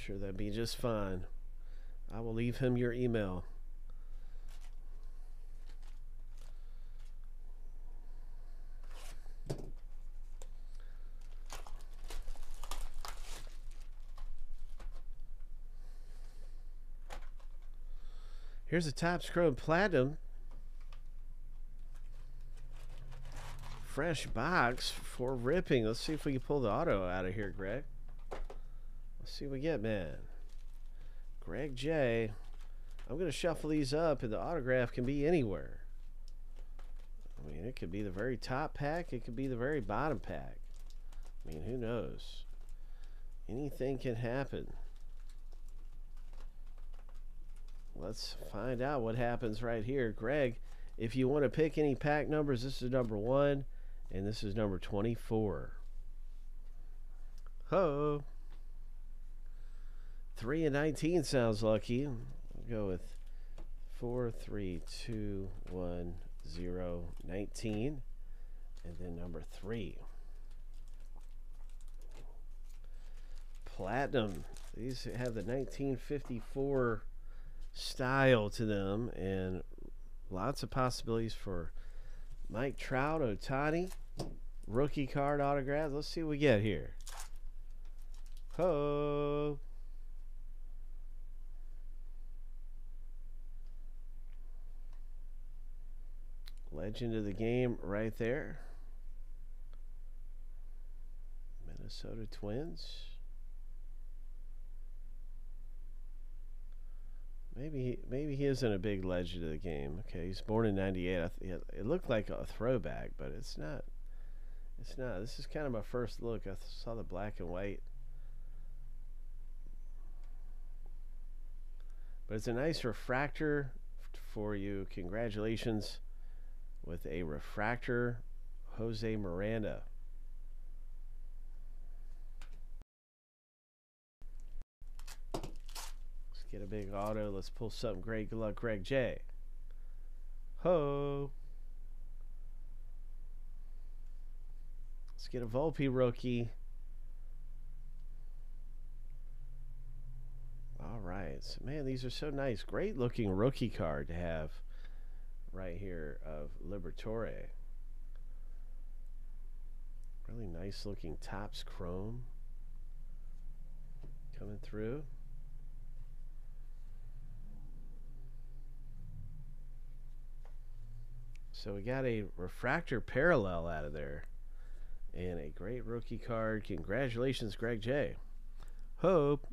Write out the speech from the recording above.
sure that'd be just fine. I will leave him your email. Here's a Topps Chrome Platinum. Fresh box for ripping. Let's see if we can pull the auto out of here, Greg. See what we get, man. Greg J. I'm going to shuffle these up, and the autograph can be anywhere. I mean, it could be the very top pack. It could be the very bottom pack. I mean, who knows? Anything can happen. Let's find out what happens right here. Greg, if you want to pick any pack numbers, this is number one, and this is number 24. Ho! 3 and 19 sounds lucky. We'll go with 4, 3, 2, 1, 0, 19. And then number 3. Platinum. These have the 1954 style to them and lots of possibilities for Mike Trout, Ohtani, rookie card autograph. Let's see what we get here. Ho! Legend of the game right there. Minnesota Twins. Maybe maybe he isn't a big legend of the game. Okay, he's born in '98. It looked like a throwback, but it's not. It's not. This is kind of my first look. I saw the black and white. But it's a nice refractor for you. Congratulations with a refractor, Jose Miranda. Let's get a big auto. Let's pull something great. Good luck, Greg J. Ho. Let's get a Volpe rookie. All right. So, man, these are so nice. Great looking rookie card to have right here of Liberatore. Really nice looking Topps chrome coming through. So we got a refractor parallel out of there. And a great rookie card. Congratulations, Greg J. Hope